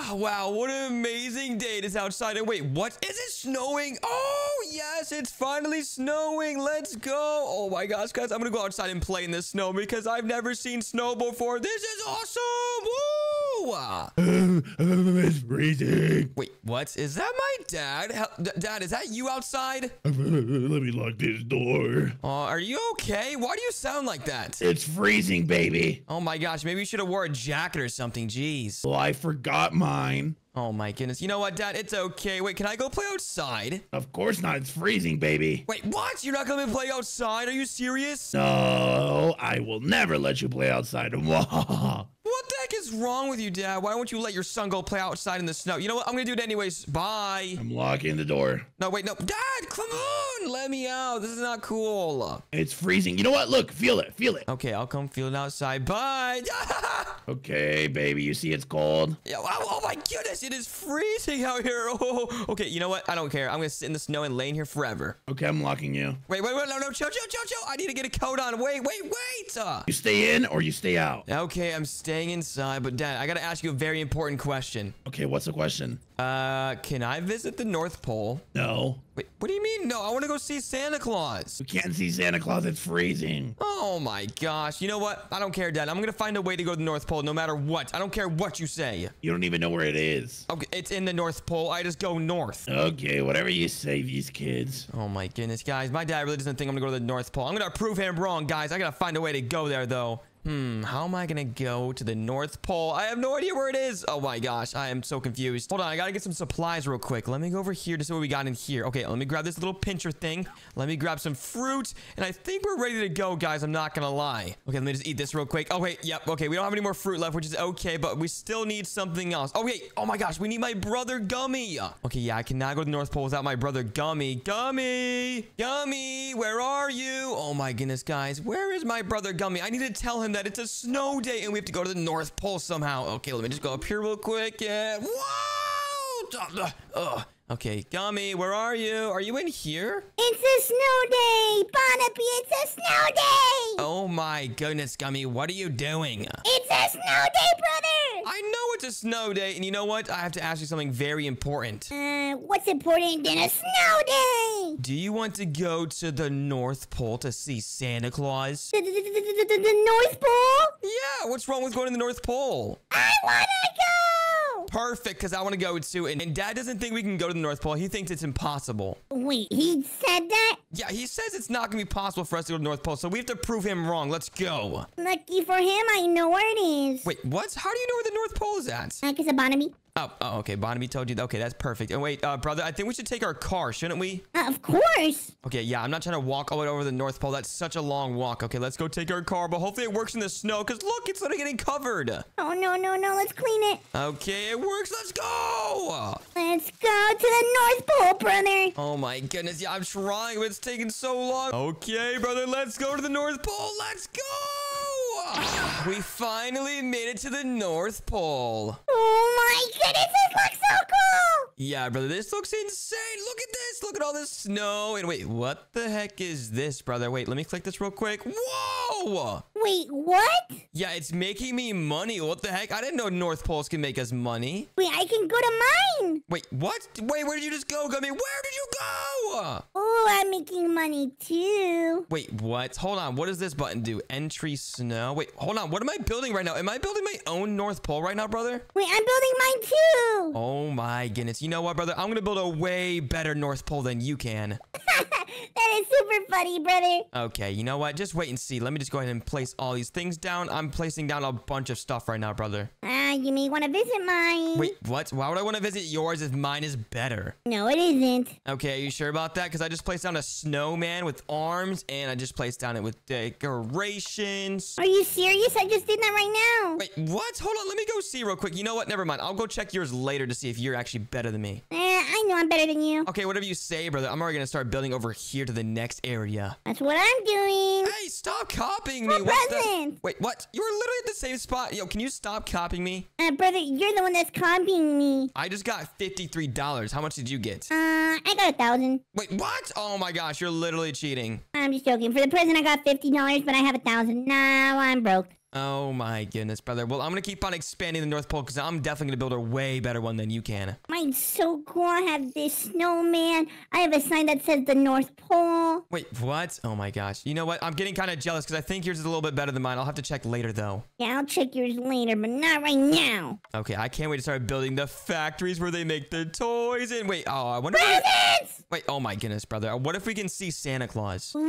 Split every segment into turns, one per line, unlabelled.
Ah, wow, what an amazing day it is outside. And wait, what? Is it snowing? Oh, yes, it's finally snowing. Let's go. Oh my gosh, guys, I'm gonna go outside and play in the snow because I've never seen snow before. This is awesome. Woo!
It's freezing.
Wait, what? Is that my dad? D- dad, is that you outside?
Let me lock this door.
Uh, are you okay? Why do you sound like that?
It's freezing, baby.
Oh my gosh, maybe you should have wore a jacket or something. Jeez.
Well, I forgot mine.
Oh my goodness. You know what, Dad? It's okay. Wait, can I go play outside?
Of course not. It's freezing, baby.
Wait, what? You're not gonna let me play outside? Are you serious?
No, I will never let you play outside.
What the heck is wrong with you, Dad? Why don't you let your son go play outside in the snow? You know what? I'm gonna do it anyways. Bye.
I'm locking the door.
No, wait, no. Dad, come on. Let me out. This is not cool.
It's freezing. You know what? Look, feel it. Feel it.
Okay, I'll come feel it outside. Bye.
Okay, baby. You see it's cold?
Yeah, wow, oh my goodness, it is freezing out here. Oh, okay, you know what? I don't care. I'm gonna sit in the snow and lay in here forever.
Okay, I'm locking you.
Wait, wait, wait, no, no, chill, chill, chill, chill. I need to get a coat on. Wait, wait, wait. Uh,
You stay in or you stay out.
okay, I'm staying inside, but Dad, I gotta ask you a very important question.
Okay, what's the question?
Uh, can I visit the North Pole?
No.
Wait, what do you mean? No, I want to go see Santa Claus.
We can't see Santa Claus. It's freezing.
Oh my gosh. You know what? I don't care, Dad. I'm gonna find a way to go to the North Pole no matter what. I don't care what you say.
You don't even know where it is.
Okay, it's in the North Pole. I just go north.
Okay, whatever you say, these kids.
Oh my goodness, guys. My dad really doesn't think I'm gonna go to the North Pole. I'm gonna prove him wrong, guys. I gotta find a way to go there, though. Hmm, how am I gonna go to the North Pole? I have no idea where it is. Oh my gosh, I am so confused. Hold on, I gotta get some supplies real quick. Let me go over here to see what we got in here. Okay, let me grab this little pincher thing. Let me grab some fruit. And I think we're ready to go, guys. I'm not gonna lie. Okay, let me just eat this real quick. Oh, wait, yep. Okay, we don't have any more fruit left, which is okay, but we still need something else. Oh, wait. Oh my gosh, we need my brother Gummy. Okay, yeah, I cannot go to the North Pole without my brother Gummy. Gummy! Gummy! Where are you? Oh my goodness, guys. Where is my brother Gummy? I need to tell him that it's a snow day and we have to go to the North Pole somehow. Okay, let me just go up here real quick. Yeah. Whoa! Ugh. Okay, Gummy, where are you? Are you in here?
It's a snow day! Barnaby, it's a snow day!
Oh my goodness, Gummy, what are you doing?
It's a snow day, brother!
I know it's a snow day, and you know what? I have to ask you something very important.
Uh, what's important than a snow day?
Do you want to go to the North Pole to see Santa Claus?
The, the, the, the North Pole?
Yeah, what's wrong with going to the North Pole?
I wanna go!
Perfect, because I want to go too. And, and Dad doesn't think we can go to the North Pole. He thinks it's impossible.
Wait, he said that?
Yeah, he says it's not going to be possible for us to go to the North Pole, so we have to prove him wrong. Let's go.
Lucky for him, I know where it is.
Wait, what? How do you know where the North Pole is at?
Uh, cause of Barnaby.
Oh, oh, okay. Bonnie told you. that. Okay, that's perfect. And wait, uh, brother, I think we should take our car, shouldn't we?
Of course.
Okay, yeah, I'm not trying to walk all the way over the North Pole. That's such a long walk. Okay, let's go take our car, but hopefully it works in the snow, because look, it's literally getting covered.
Oh, no, no, no, let's clean it.
Okay, it works. Let's go.
Let's go to the North Pole, brother.
Oh my goodness, yeah, I'm trying, but it's taking so long. Okay, brother, let's go to the North Pole. Let's go. We finally made it to the North Pole.
Oh my goodness, this looks so cool!
Yeah, brother, this looks insane. Look at this. Look at all this snow. And wait, what the heck is this, brother? Wait, let me click this real quick. Whoa!
Wait, what?
Yeah, it's making me money. What the heck? I didn't know North Poles can make us money.
Wait, I can go to mine!
Wait, what? Wait, where did you just go, Gummy? Where did you go?
I'm making money too.
Wait, what? Hold on. What does this button do? Entry snow. Wait, hold on. What am I building right now? Am I building my own North Pole right now, brother?
Wait, I'm building mine too!
Oh my goodness. You know what, brother? I'm going to build a way better North Pole than you can.
that is super funny, brother.
Okay, you know what? Just wait and see. Let me just go ahead and place all these things down. I'm placing down a bunch of stuff right now, brother.
Ah, you may want to visit mine.
Wait, what? Why would I want to visit yours if mine is better?
No, it isn't.
Okay, are you sure about that? Because I just placed down a snowman with arms, and I just placed down it with decorations.
Are you serious? I just did that right now.
Wait, what? Hold on, let me go see real quick. You know what? Never mind. I'll go check yours later to see if you're actually better than me.
Eh, I know I'm better than you.
Okay, whatever you say, brother. I'm already gonna start building over here to the next area.
That's what I'm doing.
Hey, stop copying me. What the-
presents.
Wait, what? You were literally at the same spot. Yo, can you stop copying me?
Uh, brother, you're the one that's copying me.
I just got $53. How much did you get?
Uh, I got a thousand.
Wait, what? Oh my gosh, you're literally cheating.
I'm just joking. For the present, I got fifty dollars, but I have a thousand. Now I'm broke.
Oh my goodness, brother. Well, I'm gonna keep on expanding the North Pole because I'm definitely gonna build a way better one than you can.
Mine's so cool. I have this snowman. I have a sign that says the North Pole.
Wait, what? Oh my gosh. You know what? I'm getting kind of jealous because I think yours is a little bit better than mine. I'll have to check later though.
Yeah, I'll check yours later, but not right now.
Okay, I can't wait to start building the factories where they make the toys. And wait, oh, I wonder. If
Presents!
wait, oh my goodness, brother. What if we can see Santa Claus?
Ooh,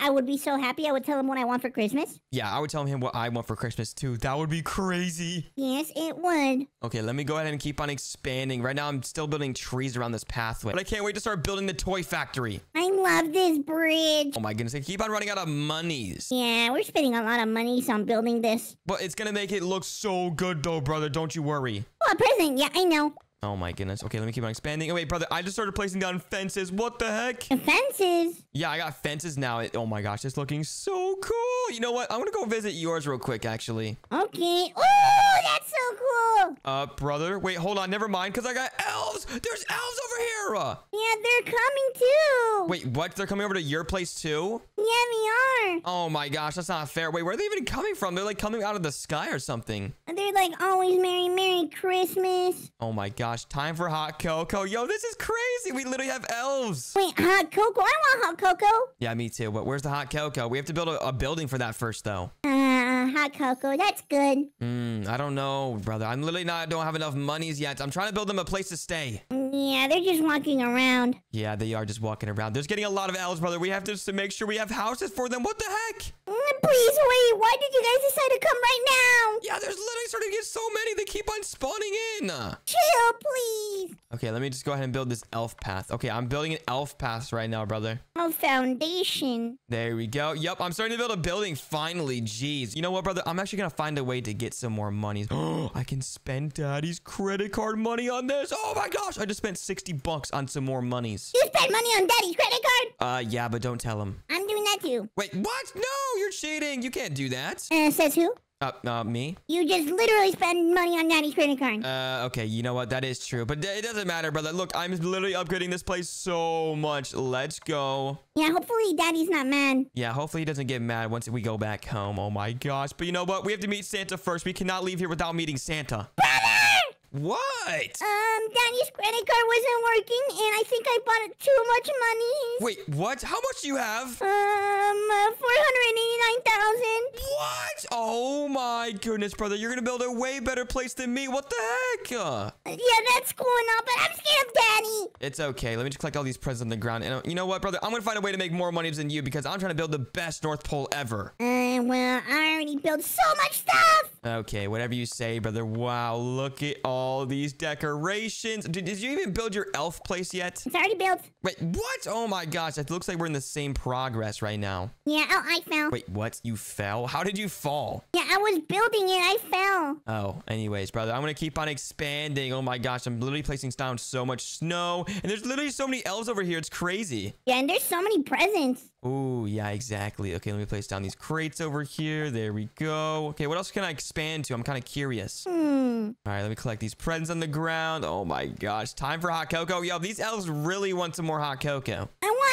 I would be so happy. I would tell him what I want for Christmas.
Yeah, I would tell him what I want for Christmas too. That would be crazy.
Yes, it would.
Okay, let me go ahead and keep on expanding. Right now, I'm still building trees around this pathway, but I can't wait to start building the toy factory.
I love this bridge.
Oh my goodness, I keep on running out of monies.
Yeah, we're spending a lot of money on building this.
But it's gonna make it look so good though, brother. Don't you worry.
Oh, a present. Yeah, I know.
Oh my goodness. Okay, let me keep on expanding. Oh wait, brother, I just started placing down fences. What the heck?
The fences.
Yeah, I got fences now. It, oh my gosh, it's looking so cool. You know what? I'm gonna go visit yours real quick, actually.
Okay. Oh, that's so cool.
Uh, brother, wait, hold on. Never mind, because I got elves. There's elves over here.
Yeah, they're coming too.
wait, what? They're coming over to your place too?
Yeah, they are.
Oh my gosh, that's not fair. Wait, where are they even coming from? They're like coming out of the sky or something.
They're like always Merry Merry Christmas.
Oh my gosh, time for hot cocoa. Yo, this is crazy. We literally have elves.
Wait, hot cocoa? I want hot cocoa.
Yeah, me too. But where's the hot cocoa? We have to build a, a building for that first, though.
Uh, hot cocoa. That's good.
Hmm, I don't know, brother. I'm literally not, don't have enough monies yet. I'm trying to build them a place to stay.
Yeah, they're just walking around.
Yeah, they are just walking around. There's getting a lot of elves, brother. We have to to make sure we have houses for them. What the heck?
Mm, Please wait. Why did you guys decide to come right now?
Yeah, there's literally starting to get so many. They keep on spawning in.
Chill, please.
Okay, let me just go ahead and build this elf path. Okay, I'm building an elf path right now, brother.
Oh, foundation.
There we go. Yup, I'm starting to build a building finally. Jeez. You know what, brother? I'm actually going to find a way to get some more money. Oh, I can spend daddy's credit card money on this. Oh my gosh. I just spent 60 bucks on some more monies.
You spent money on Daddy's credit card?
Uh, yeah, but don't tell him.
I'm doing that too.
Wait, what? No, you're cheating. You can't do that.
Uh, says who?
Uh, uh, me?
You just literally spend money on Daddy's credit card.
Uh, okay, you know what? That is true. But it doesn't matter, brother. Look, I'm literally upgrading this place so much. Let's go.
yeah, hopefully Daddy's not mad.
Yeah, hopefully he doesn't get mad once we go back home. Oh my gosh. But you know what? We have to meet Santa first. We cannot leave here without meeting Santa. What?
Um, Daddy's credit card wasn't working, and I think I bought too much money.
Wait, what? How much do you have?
Um, uh, 489,000.
What? Oh my goodness, brother. You're gonna build a way better place than me. What the heck? Uh,
Yeah, that's cool all, but I'm scared of Daddy.
It's okay. Let me just collect all these presents on the ground. And uh, you know what, brother? I'm gonna find a way to make more money than you because I'm trying to build the best North Pole ever.
Uh, well, I already built so much stuff.
Okay, whatever you say, brother. Wow, look at all these decorations. Did, did you even build your elf place yet?
It's already built.
Wait, what? Oh my gosh, it looks like we're in the same progress right now.
Yeah, oh, I fell.
Wait, what? You fell? How did you fall?
Yeah, I was building it. I fell.
Oh, anyways, brother, I'm gonna keep on expanding. Oh my gosh, I'm literally placing down so much snow, and there's literally so many elves over here. It's crazy.
Yeah, and there's so many presents.
Ooh, yeah, exactly. Okay, let me place down these crates over here. There we go. Okay, what else can I expand to? I'm kind of curious.
Hmm.
All right, let me collect these presents on the ground. Oh my gosh, time for hot cocoa. Yo, these elves really want some more hot cocoa.
I want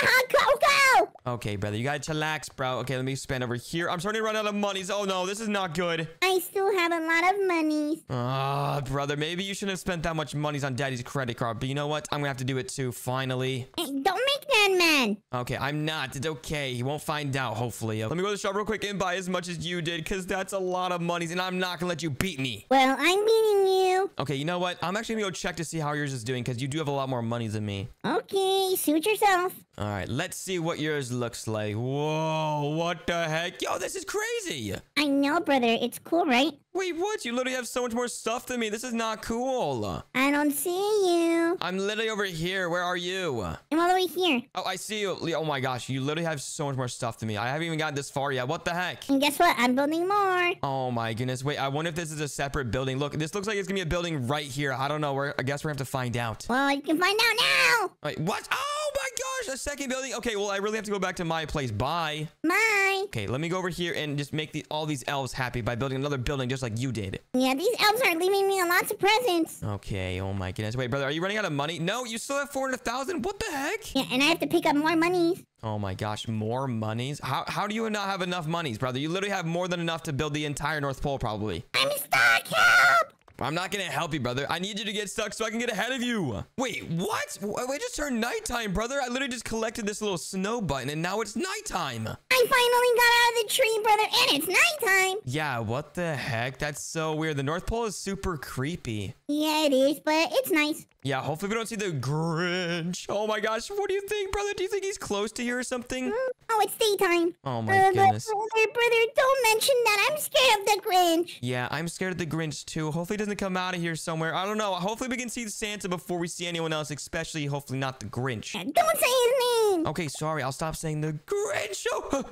Okay, brother, you gotta chillax, bro. Okay, let me spend over here. I'm starting to run out of monies. Oh no, this is not good.
I still have a lot of money.
Ah, brother, maybe you shouldn't have spent that much monies on daddy's credit card. But you know what? I'm gonna have to do it too, finally.
Hey, don't make that man.
Okay, I'm not. It's okay. He won't find out, hopefully. Let me go to the shop real quick and buy as much as you did, because that's a lot of monies, and I'm not gonna let you beat me.
Well, I'm beating you.
Okay, you know what? I'm actually gonna go check to see how yours is doing, because you do have a lot more money than me.
Okay, suit yourself.
All right, let's see what yours looks like. Whoa, what the heck? Yo, this is crazy.
I know, brother. It's cool, right?
Wait, what? You literally have so much more stuff than me. This is not cool.
I don't see you.
I'm literally over here. Where are you?
I'm all the way here.
Oh, I see you. Oh my gosh, you literally have so much more stuff than me. I haven't even gotten this far yet. What the heck?
And guess what? I'm building more.
Oh my goodness. Wait, I wonder if this is a separate building. Look, this looks like it's gonna be a building right here. I don't know. We're, I guess we're gonna have to find out.
Well, you can find out now.
Wait, what? Oh my gosh, a second building. Okay, well, I really have to go back to my place. Bye.
My.
Okay, let me go over here and just make the, all these elves happy by building another building just like you did.
Yeah, these elves are leaving me lots of presents.
Okay, oh my goodness. Wait, brother, are you running out of money? No, you still have 400,000? What the heck?
Yeah, and I have to pick up more monies.
Oh my gosh, more monies? How, how do you not have enough monies, brother? You literally have more than enough to build the entire North Pole, probably.
I'm stuck. Help!
I'm not gonna help you, brother. I need you to get stuck so I can get ahead of you. Wait, what? It just turned nighttime, brother. I literally just collected this little snow button and now it's nighttime.
I finally got out of the tree, brother, and it's nighttime.
Yeah, what the heck? That's so weird. The North Pole is super creepy.
Yeah, it is, but it's nice.
Yeah, hopefully we don't see the Grinch. Oh my gosh, what do you think, brother? Do you think he's close to here or something?
Mm, Oh, it's daytime.
Oh my
Uh,
goodness.
Brother, brother, don't mention that. I'm scared of the Grinch.
Yeah, I'm scared of the Grinch too. Hopefully he doesn't come out of here somewhere. I don't know. Hopefully we can see Santa before we see anyone else, especially hopefully not the Grinch.
Don't say his name.
Okay, sorry. I'll stop saying the Grinch. Oh.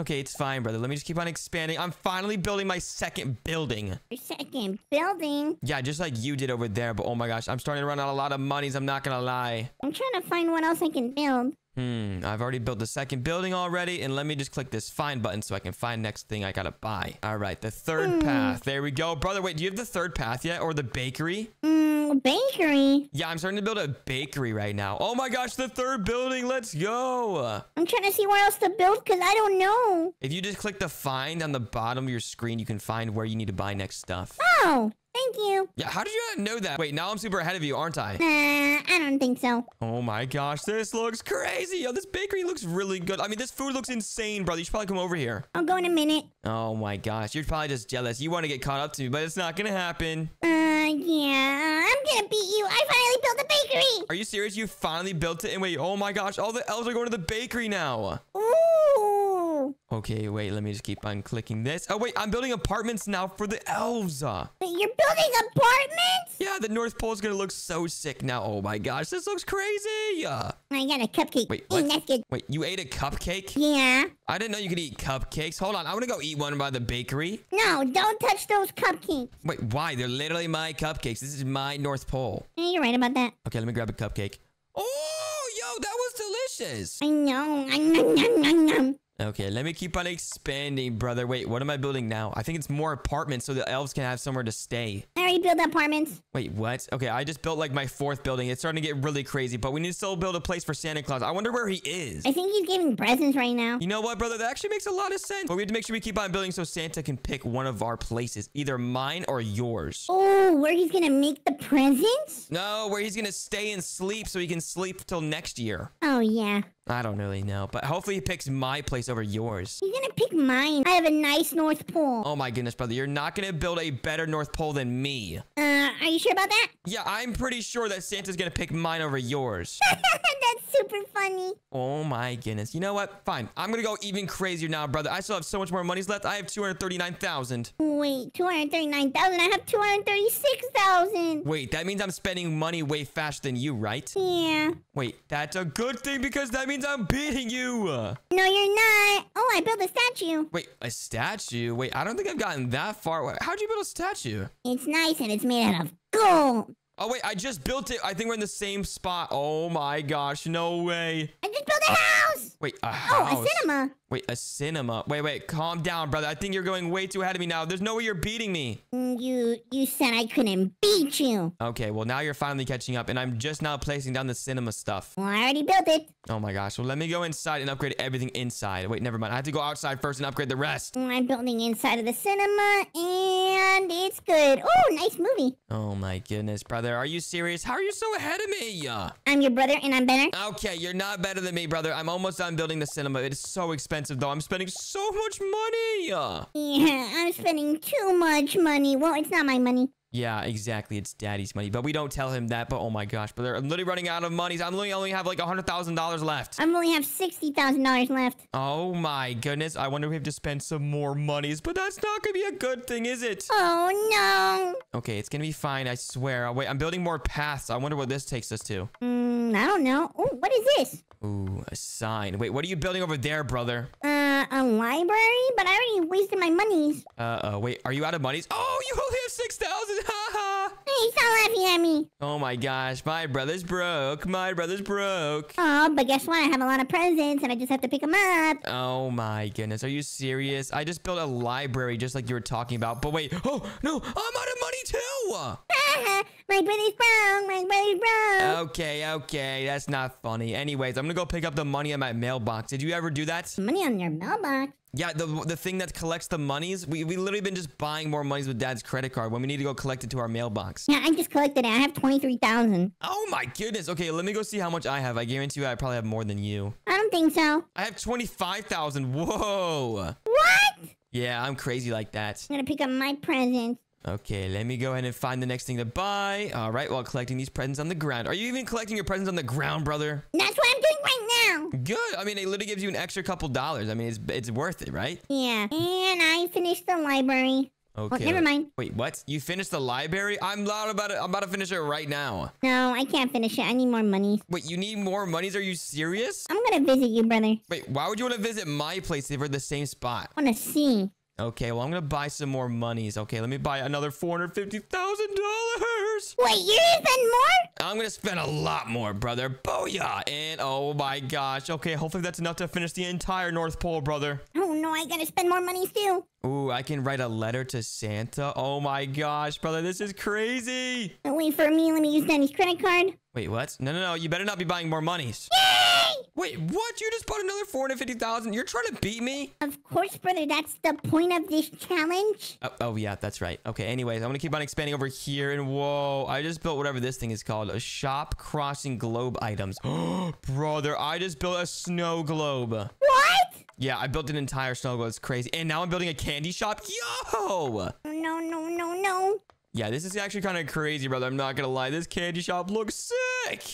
Okay, it's fine, brother. Let me just keep on expanding. I'm finally building my second building.
Your second building.
Yeah, just like you did over there. But oh my gosh, I'm starting to run out a lot of monies. I'm not gonna lie.
I'm trying to find what else I can build.
Hmm, I've already built the second building already, and let me just click this find button so I can find next thing I gotta buy. All right, the third path. There we go. Brother, wait, do you have the third path yet? Or the bakery?
Mmm, bakery.
Yeah, I'm starting to build a bakery right now. Oh my gosh, the third building. Let's go.
I'm trying to see where else to build because I don't know.
If you just click the find on the bottom of your screen, you can find where you need to buy next stuff.
Oh, thank you.
Yeah, how did you not know that? Wait, now I'm super ahead of you, aren't I?
Nah, I don't think so.
Oh my gosh, this looks crazy. Yo, this bakery looks really good. I mean, this food looks insane, brother. You should probably come over here.
I'll go in a minute.
Oh my gosh, you're probably just jealous. You want to get caught up to me, but it's not gonna happen.
Uh, yeah, I'm gonna beat you. I finally built a bakery.
Are you serious? You finally built it? And wait, oh my gosh, all the elves are going to the bakery now.
Ooh.
Okay, wait, let me just keep on clicking this. Oh wait, I'm building apartments now for the elves.
Wait, you're building apartments?
Yeah, the North Pole's gonna look so sick now. Oh my gosh, this looks crazy.
I got a cupcake.
Wait,
Mm,
what?
that's good.
wait, you ate a cupcake?
Yeah.
I didn't know you could eat cupcakes. Hold on, I want to go eat one by the bakery.
No, don't touch those cupcakes.
Wait, why? They're literally my cupcakes. This is my North Pole.
Yeah, you're right about that.
Okay, let me grab a cupcake. Oh, yo, that was delicious.
I know. Nom, nom, nom, nom, nom.
Okay, let me keep on expanding, brother. Wait, what am I building now? I think it's more apartments so the elves can have somewhere to stay.
I already built apartments.
Wait, what? Okay, I just built like my fourth building. It's starting to get really crazy, but we need to still build a place for Santa Claus. I wonder where he is.
I think he's giving presents right now.
You know what, brother? That actually makes a lot of sense. But we have to make sure we keep on building so Santa can pick one of our places, either mine or yours.
Oh, where he's gonna make the presents?
No, where he's gonna stay and sleep so he can sleep till next year.
Oh, yeah.
I don't really know, but hopefully he picks my place over yours.
He's gonna pick mine. I have a nice North Pole.
Oh my goodness, brother. You're not gonna build a better North Pole than me.
Uh, are you sure about that?
Yeah, I'm pretty sure that Santa's gonna pick mine over yours.
That's super funny.
Oh my goodness. You know what? Fine. I'm gonna go even crazier now, brother. I still have so much more monies left. I have 239,000.
Wait, 239,000. I have 236,000.
Wait, that means I'm spending money way faster than you, right?
Yeah.
Wait, that's a good thing because that means I'm beating you.
No, you're not. Oh, I built a statue.
Wait, a statue? Wait, I don't think I've gotten that far. How'd you build a statue?
It's nice and it's made out of gold.
Oh, wait, I just built it. I think we're in the same spot. Oh my gosh, no way.
I just built a house.
Wait, a house.
Oh, a cinema.
Wait, a cinema. Wait, wait, calm down, brother. I think you're going way too ahead of me now. There's no way you're beating me.
Mm, You you said I couldn't beat you.
Okay, well, now you're finally catching up, and I'm just now placing down the cinema stuff.
Well, I already built it.
Oh my gosh. Well, let me go inside and upgrade everything inside. Wait, never mind. I have to go outside first and upgrade the rest.
I'm building inside of the cinema and it's good. Oh, nice movie.
Oh my goodness, brother. Are you serious? How are you so ahead of me?
I'm your brother and I'm better.
Okay, you're not better than me, brother. I'm almost done building the cinema. It is so expensive, though. I'm spending so much money.
Yeah, I'm spending too much money. Well, it's not my money.
Yeah, exactly. It's daddy's money, but we don't tell him that. But oh my gosh, but I'm literally running out of money. I'm literally only have like $100,000 left.
I only have $60,000 left.
Oh my goodness. I wonder if we have to spend some more monies, but that's not going to be a good thing, is it?
Oh, no.
Okay, it's going to be fine. I swear. Oh, wait, I'm building more paths. I wonder what this takes us to.
Mm, I don't know. Oh, what is this?
Ooh, a sign. Wait, what are you building over there, brother?
Uh, a library? But I already wasted my monies.
Uh, uh, wait, are you out of monies? Oh, you only have 6,000.
Hey, Stop laughing at me.
Oh my gosh, my brother's broke. My brother's broke.
Oh, but guess what? I have a lot of presents and I just have to pick them up.
Oh my goodness, are you serious? I just built a library just like you were talking about. But wait, oh no, I'm out of money too.
my brother's broke. My brother's broke.
Okay, okay, that's not funny. Anyways, I'm gonna go pick up the money in my mailbox. Did you ever do that?
Money on your mailbox.
Yeah, the the thing that collects the monies. We we literally been just buying more monies with Dad's credit card when we need to go collect it to our mailbox.
Yeah, I just collected it. I have 23,000.
Oh my goodness. Okay, let me go see how much I have. I guarantee you, I probably have more than you.
I don't think so.
I have twenty five thousand. Whoa.
What?
Yeah, I'm crazy like that.
I'm gonna pick up my present.
Okay, let me go ahead and find the next thing to buy. All right, while collecting these presents on the ground. Are you even collecting your presents on the ground, brother?
That's what I'm doing right now.
Good. I mean, it literally gives you an extra couple dollars. I mean, it's it's worth it, right?
Yeah. And I finished the library.
Oh, okay.
never mind.
Wait, what? You finished the library? I'm not about to. I'm about to finish it right now.
No, I can't finish it. I need more money.
Wait, you need more monies? Are you serious?
I'm gonna visit you, brother.
Wait, why would you want to visit my place if we're the same spot?
I wanna see.
Okay, well, I'm gonna buy some more monies. Okay, let me buy another four hundred fifty thousand dollars.
Wait, you spend more?
I'm gonna spend a lot more, brother. Booyah! And oh my gosh. Okay, hopefully that's enough to finish the entire North Pole, brother.
Oh no, I gotta spend more money too.
Ooh, I can write a letter to Santa. Oh my gosh, brother, this is crazy.
Don't wait for me. Let me use Danny's credit card.
Wait, what? No, no, no. You better not be buying more monies.
Yay!
Wait, what? You just bought another 450,000? You're trying to beat me?
Of course, brother. That's the point of this challenge.
Oh, oh, yeah, that's right. Okay, anyways, I'm gonna keep on expanding over here. And whoa, I just built whatever this thing is called. A shop crossing globe items. Brother, I just built a snow globe.
What?
Yeah, I built an entire snow globe. It's crazy. And now I'm building a candy shop. Yo!
No, no, no, no.
Yeah, this is actually kind of crazy, brother. I'm not gonna lie. This candy shop looks sick.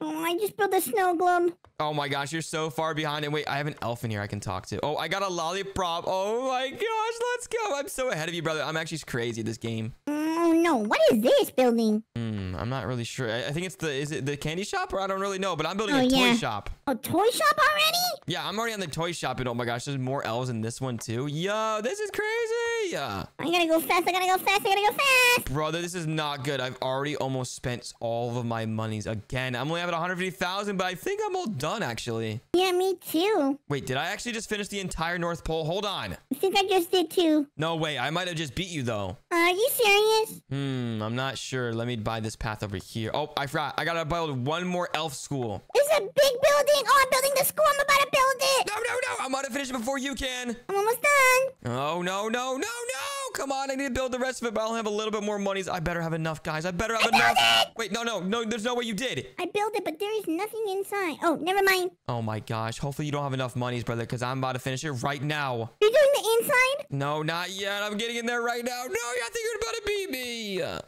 Oh, I just built a snow globe.
Oh my gosh, you're so far behind. And wait, I have an elf in here I can talk to. Oh, I got a lollipop. Oh my gosh, let's go. I'm so ahead of you, brother. I'm actually crazy at this game.
Mm, No, what is this building?
Hmm, I'm not really sure. I, I think it's the, is it the candy shop or I don't really know, but I'm building
Oh,
a toy shop.
A toy shop already?
Yeah, I'm already on the toy shop. And oh my gosh, there's more elves in this one too. Yo, this is crazy. Yeah.
I gotta go fast. I gotta go fast. I gotta go fast.
Brother, this is not good. I've already almost spent all of my monies again. I'm only having 150,000, but I think I'm all done actually.
Yeah, me too.
Wait, did I actually just finish the entire North Pole? Hold on.
I think I just did too.
No way. I might have just beat you though.
Are you serious?
Hmm, I'm not sure. Let me buy this path over here. Oh, I forgot. I gotta build one more elf school.
It's a big building. Oh, I'm building the school. I'm about to build it.
No, no, no. I'm about to finish it before you can.
I'm almost done.
Oh, no, no, no, no. Oh, come on. I need to build the rest of it, but I'll have a little bit more monies. I better have enough, guys. I better have enough. Wait, no, no, no. There's no way you did.
I built it, but there is nothing inside. Oh, never mind.
Oh my gosh. Hopefully you don't have enough monies, brother, because I'm about to finish it right now.
You're doing the inside?
No, not yet. I'm getting in there right now. No, I think you're about to beat me.
And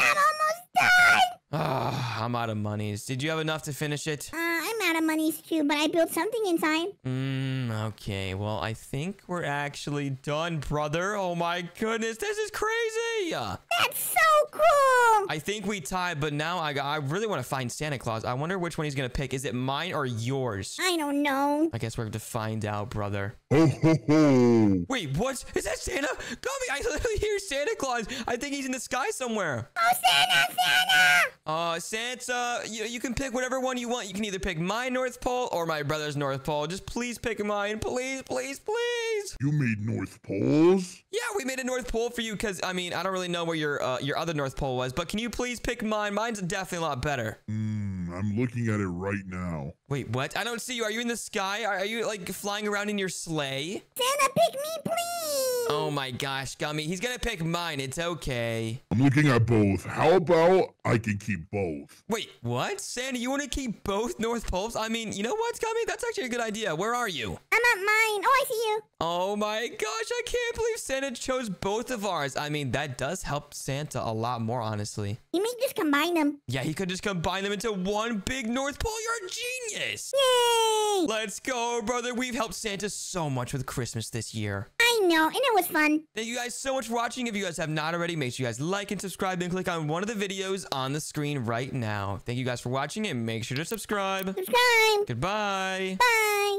I'm almost done.
Ah, I'm out of monies. Did you have enough to finish it?
Uh, I'm out of monies too, but I built something inside.
Mm, okay. Well, I think we're actually done, brother. Oh my goodness, this is crazy.
That's so cool.
I think we tied, but now I, I really want to find Santa Claus. I wonder which one he's going to pick. Is it mine or yours?
I don't know.
I guess we're going to find out, brother. Wait, what? Is that Santa? Gummy, I literally hear Santa Claus. I think he's in the sky somewhere.
Oh, Santa, Santa.
Uh, Santa, you, you can pick whatever one you want. You can either pick my North Pole or my brother's North Pole. Just please pick mine. Please, please, please.
You made North Poles?
Yeah, we made a North Pole for you because, I mean, I don't really know where your uh, your other North Pole was, but can you please pick mine? Mine's definitely a lot better.
Hmm, I'm looking at it right now.
Wait, what? I don't see you. Are you in the sky? Are, are you, like, flying around in your sleigh?
Santa, pick me, please.
Oh my gosh, Gummy. He's gonna pick mine. It's okay.
I'm looking at both. How about I can keep both?
Wait, what? Santa, you want to keep both North Poles? I mean, you know what's coming? That's actually a good idea. Where are you?
I'm at mine. Oh, I see you.
Oh my gosh, I can't believe Santa chose both of ours. I mean, that does help Santa a lot more, honestly.
You may just combine them.
Yeah, he could just combine them into one big North Pole. You're a genius.
Yay.
Let's go, brother. We've helped Santa so much with Christmas this year.
I know, and it was fun.
Thank you guys so much for watching. If you guys have not already, make sure you guys like and subscribe and click on one of the videos on the screen right now. Thank you guys for watching and make sure to subscribe.
Subscribe.
Goodbye.
Bye.